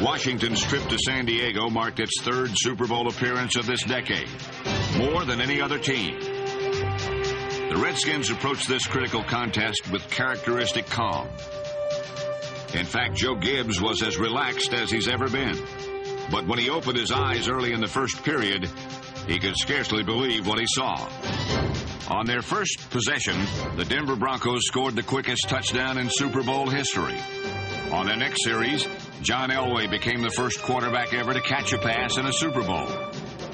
Washington's trip to San Diego marked its third Super Bowl appearance of this decade, more than any other team. The Redskins approached this critical contest with characteristic calm. In fact, Joe Gibbs was as relaxed as he's ever been. But when he opened his eyes early in the first period, he could scarcely believe what he saw. On their first possession, the Denver Broncos scored the quickest touchdown in Super Bowl history. On the next series, John Elway became the first quarterback ever to catch a pass in a Super Bowl.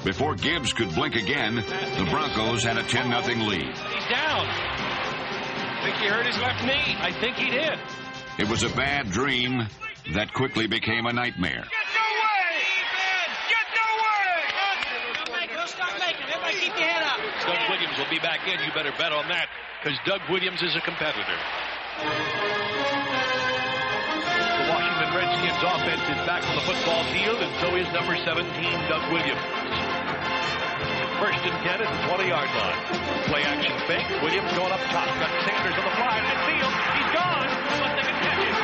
Before Gibbs could blink again, the Broncos had a 10 0 lead. He's down. I think he hurt his left knee. I think he did. It was a bad dream that quickly became a nightmare. Get no way! Get no way! Don't stop making it. Don't stop making it. Everybody keep your head up. Doug Williams will be back in. You better bet on that because Doug Williams is a competitor. The Washington Redskins offense is back on the football field, and so is number 17, Doug Williams. First and 10 at the 20-yard line. Play action fake. Williams going up top. Got Sanders on the fly. Midfield. He's gone. But they can catch him.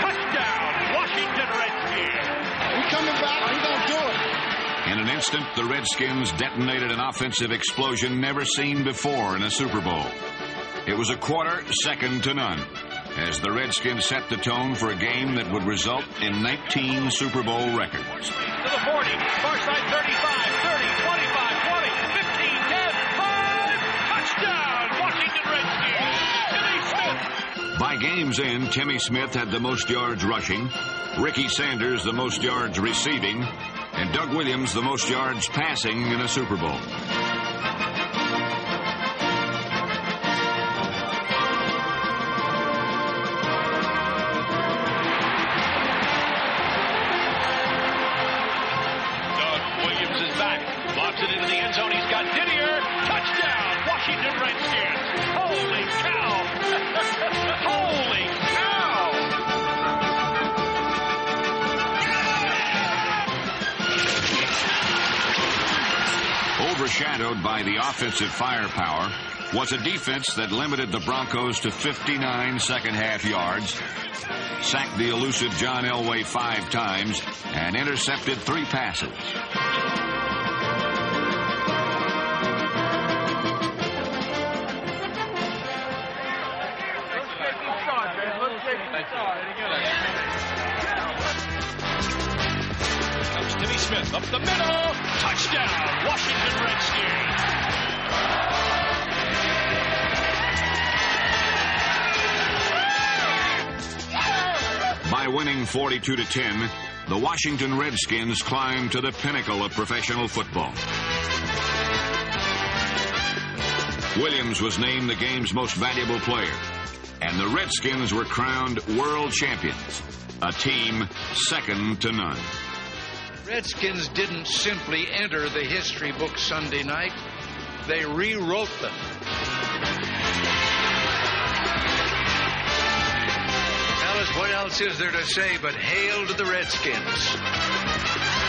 Touchdown, Washington Redskins. We coming back. We gonna do it. In an instant, the Redskins detonated an offensive explosion never seen before in a Super Bowl. It was a quarter second to none as the Redskins set the tone for a game that would result in 19 Super Bowl records. To the 40, far side 35, 30, 25, 20, 15, 10, 5. Touchdown, Washington Redskins. Timmy Smith. By game's end, Timmy Smith had the most yards rushing, Ricky Sanders the most yards receiving, and Doug Williams the most yards passing in a Super Bowl. Overshadowed by the offensive firepower was a defense that limited the Broncos to 59 second half yards, sacked the elusive John Elway five times, and intercepted three passes. Let's take it, son. Let's take Comes Timmy Smith up the middle. Touchdown, Washington Redskins. By winning 42 to 10, the Washington Redskins climbed to the pinnacle of professional football. Williams was named the game's most valuable player, and the Redskins were crowned world champions, a team second to none. Redskins didn't simply enter the history book Sunday night, they rewrote them. Fellas, what else is there to say but hail to the Redskins?